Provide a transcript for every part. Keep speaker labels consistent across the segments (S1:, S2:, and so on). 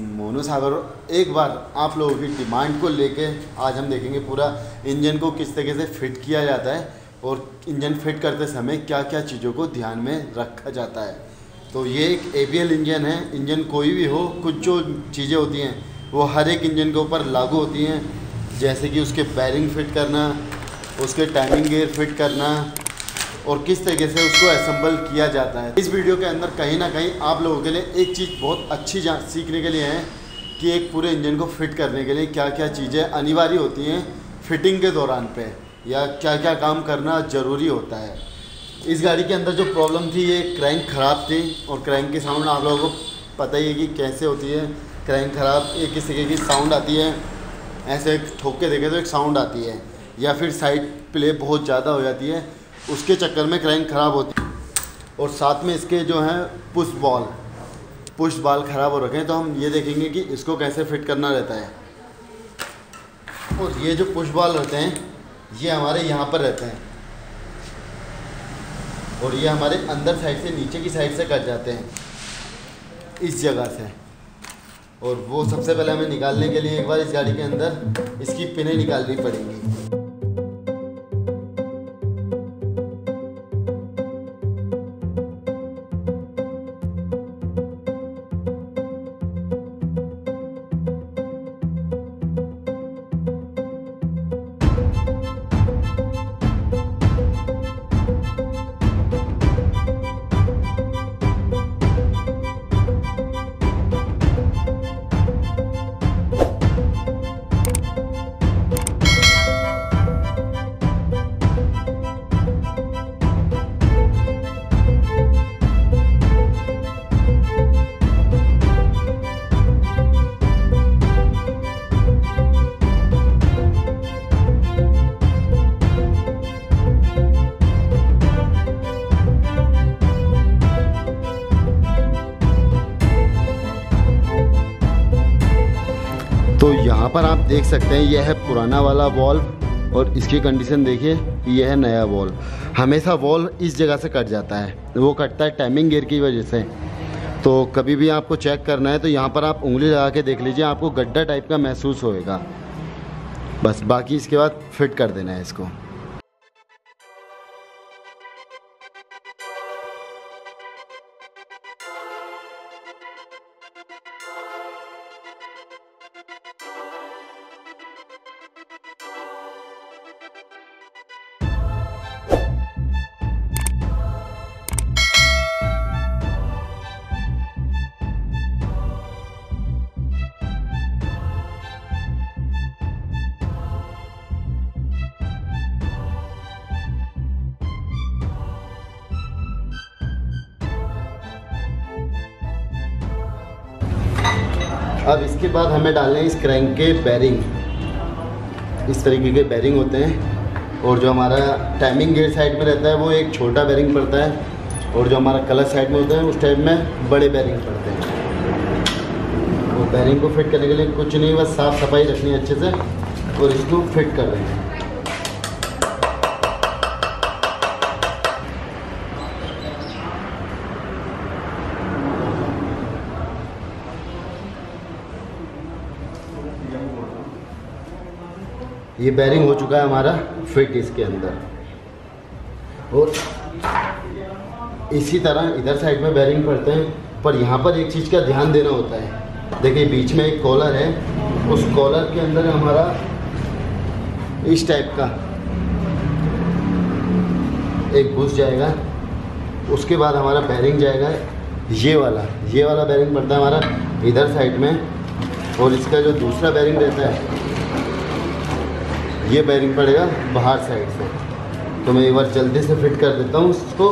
S1: मोनू सागर एक बार आप लोगों की डिमांड को लेके आज हम देखेंगे पूरा इंजन को किस तरीके से फिट किया जाता है और इंजन फिट करते समय क्या क्या चीज़ों को ध्यान में रखा जाता है। तो ये एक ए इंजन है। इंजन कोई भी हो, कुछ जो चीज़ें होती हैं, वो हर एक इंजन के ऊपर लागू होती हैं। जैसे कि उसके बैरिंग फिट करना, उसके टाइमिंग गेयर फिट करना और किस तरीके से उसको असम्बल किया जाता है। इस वीडियो के अंदर कहीं ना कहीं आप लोगों के लिए एक चीज़ बहुत अच्छी सीखने के लिए है कि एक पूरे इंजन को फिट करने के लिए क्या क्या चीज़ें अनिवार्य होती हैं फिटिंग के दौरान पे, या क्या क्या काम करना ज़रूरी होता है। इस गाड़ी के अंदर जो प्रॉब्लम थी, ये क्रैंक ख़राब थी और क्रैंक की साउंड आप लोगों को पता ही है कि कैसे होती है। क्रैंक ख़राब एक किस तरीके की साउंड आती है। ऐसे ठोक के देखें तो एक साउंड आती है, या फिर साइड प्ले बहुत ज़्यादा हो जाती है। उसके चक्कर में क्रैंक ख़राब होती है और साथ में इसके जो हैं पुश बॉल पुश बॉल ख़राब हो रखे हैं तो हम ये देखेंगे कि इसको कैसे फिट करना रहता है। और ये जो पुश बॉल रहते हैं, ये हमारे यहाँ पर रहते हैं। और ये हमारे अंदर साइड से, नीचे की साइड से कट जाते हैं। इस जगह से। और वो सबसे पहले हमें निकालने के लिए एक बार इस गाड़ी के अंदर इसकी पिनें निकालनी पड़ेंगी। देख सकते हैं, यह है पुराना वाला वॉल्व और इसकी कंडीशन देखिए, यह है नया वॉल्व हमेशा वॉल्व इस जगह से कट जाता है। वो कटता है टाइमिंग गियर की वजह से। तो कभी भी आपको चेक करना है तो यहाँ पर आप उंगली लगा के देख लीजिए, आपको गड्ढा टाइप का महसूस होएगा। बस, बाकी इसके बाद फिट कर देना है इसको। अब इसके बाद हमें डालने हैं इस क्रैंक के बैरिंग इस तरीके के बैरिंग होते हैं। और जो हमारा टाइमिंग गेयर साइड में रहता है, वो एक छोटा बैरिंग पड़ता है। और जो हमारा कलर साइड में होता है, उस टाइप में बड़े बैरिंग पड़ते हैं। और बैरिंग को फिट करने के लिए कुछ नहीं, बस साफ़ सफ़ाई रखनी है अच्छे से। और इसको फिट कर हैं। ये बैरिंग हो चुका है हमारा फिट इसके अंदर। और इसी तरह इधर साइड में बैरिंग पड़ते हैं, पर यहाँ पर एक चीज़ का ध्यान देना होता है। देखिए, बीच में एक कॉलर है, उस कॉलर के अंदर हमारा इस टाइप का एक घुस जाएगा, उसके बाद हमारा बैरिंग जाएगा ये वाला। ये वाला बैरिंग पड़ता है हमारा इधर साइड में, और इसका जो दूसरा बैरिंग रहता है ये बैरिंग पड़ेगा बाहर साइड से। तो मैं एक बार जल्दी से फिट कर देता हूँ उसको।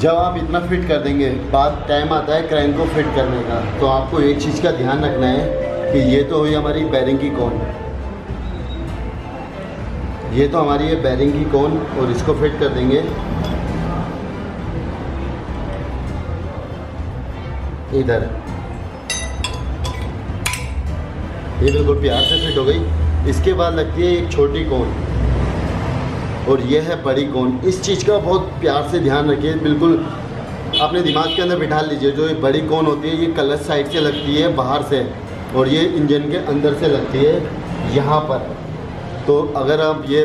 S1: जब आप इतना फिट कर देंगे, बाद टाइम आता है क्रैंक को फिट करने का तो आपको एक चीज़ का ध्यान रखना है कि ये तो हुई हमारी बैरिंग की कौन। ये तो हमारी ये बैरिंग की कौन और इसको फिट कर देंगे। इधर। ये बिल्कुल प्यार से फिट हो गई। इसके बाद लगती है एक छोटी कोन। और यह है बड़ी कोन इस चीज़ का बहुत प्यार से ध्यान रखिए, बिल्कुल अपने दिमाग के अंदर बिठा लीजिए। जो ये बड़ी कोन होती है, ये कलर साइड से लगती है, बाहर से, और ये इंजन के अंदर से लगती है, यहाँ पर। तो अगर आप ये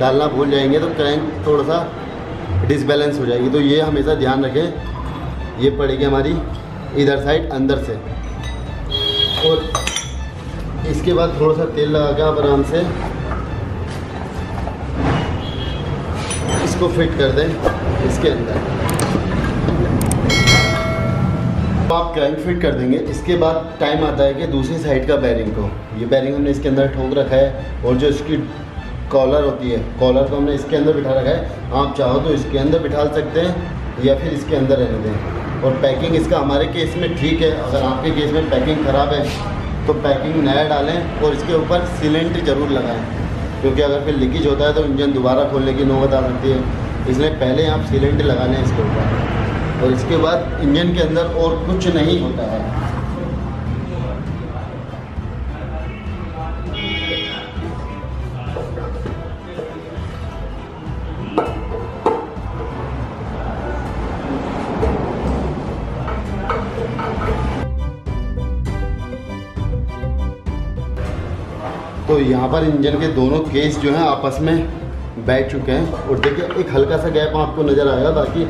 S1: डालना भूल जाएँगे तो क्रैंक थोड़ा सा डिसबैलेंस हो जाएगी। तो ये हमेशा ध्यान रखें, ये पड़ेगी हमारी इधर साइड, अंदर से। और इसके बाद थोड़ा सा तेल लगा के आप आराम से इसको फिट कर दें इसके अंदर। आप क्रैंक फिट कर देंगे, इसके बाद टाइम आता है कि दूसरी साइड का बैरिंग को। ये बैरिंग हमने इसके अंदर ठोक रखा है और जो इसकी कॉलर होती है कॉलर को हमने इसके अंदर बिठा रखा है। आप चाहो तो इसके अंदर बिठा सकते हैं या फिर इसके अंदर रहने दें। और पैकिंग इसका हमारे केस में ठीक है। अगर आपके केस में पैकिंग ख़राब है तो पैकिंग नया डालें और इसके ऊपर सिलेंट ज़रूर लगाएँ। क्योंकि अगर फिर लीकेज होता है तो इंजन दोबारा खोलने की नौबत आ सकती है। इसलिए पहले आप सिलेंडर लगा लें इसके ऊपर। और इसके बाद इंजन के अंदर और कुछ नहीं होता है। तो यहाँ पर इंजन के दोनों केस जो हैं आपस में बैठ चुके हैं। और देखिए, एक हल्का सा गैप आपको नज़र आएगा बाकी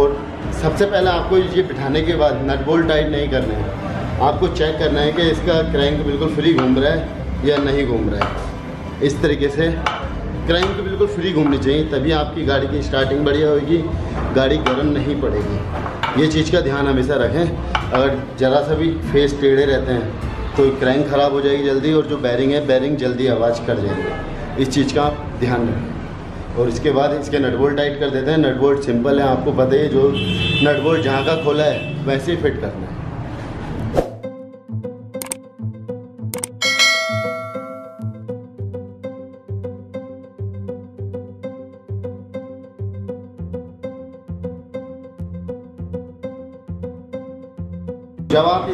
S1: और सबसे पहले आपको ये बिठाने के बाद नट बोल्ट टाइट नहीं करने हैं। आपको चेक करना है कि इसका क्रैंक बिल्कुल फ्री घूम रहा है या नहीं घूम रहा है। इस तरीके से क्रैंक बिल्कुल फ्री घूमनी चाहिए, तभी आपकी गाड़ी की स्टार्टिंग बढ़िया होगी, गाड़ी गर्म नहीं पड़ेगी। ये चीज़ का ध्यान हमेशा रखें। अगर ज़रा सा भी फेस टेढ़े रहते हैं तो क्रैंक ख़राब हो जाएगी जल्दी और जो बैरिंग है बैरिंग जल्दी आवाज़ कर जाएगी इस चीज़ का ध्यान रखें। और इसके बाद इसके नटबोल्ट टाइट कर देते हैं। नटबोल्ट सिंपल है, आपको पता है जो नटबोल्ट जहाँ का खोला है, वैसे ही फिट करना है।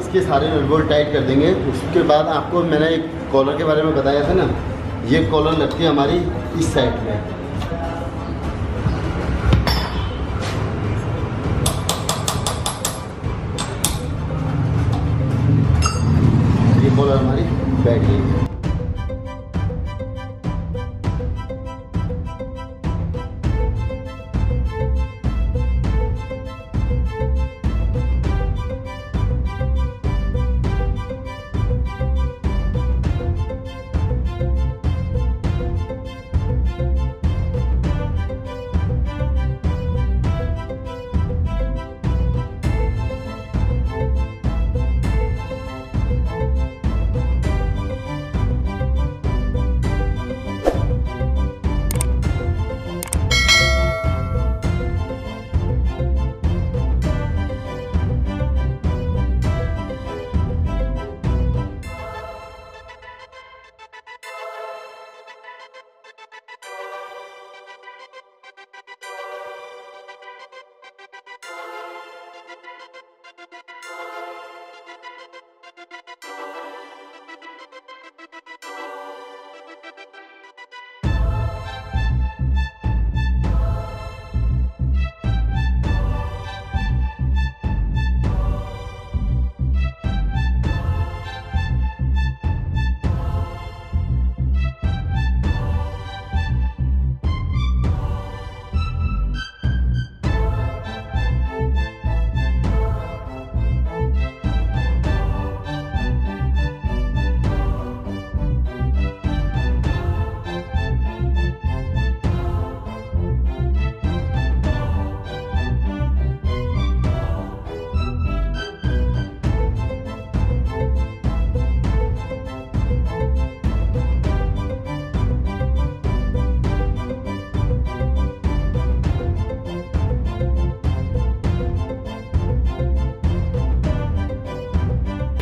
S1: इसके सारे नटबोल्ट टाइट कर देंगे। उसके बाद आपको मैंने एक कॉलर के बारे में बताया था ना, ये कॉलर लगती है हमारी इस साइड में। ये कॉलर हमारी बैठ गई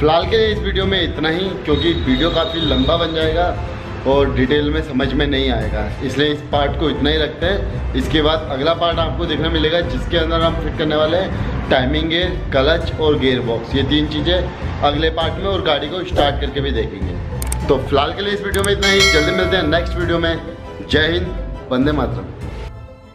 S1: फ़िलहाल के लिए इस वीडियो में इतना ही, क्योंकि वीडियो काफ़ी लंबा बन जाएगा और डिटेल में समझ में नहीं आएगा। इसलिए इस पार्ट को इतना ही रखते हैं। इसके बाद अगला पार्ट आपको देखने मिलेगा, जिसके अंदर हम फिट करने वाले हैं टाइमिंग गेयर क्लच और गेयर बॉक्स ये तीन चीज़ें अगले पार्ट में और गाड़ी को स्टार्ट करके भी देखेंगे। तो फ़िलहाल के लिए इस वीडियो में इतना ही। जल्दी मिलते हैं नेक्स्ट वीडियो में। जय हिंद, वंदे मातरम।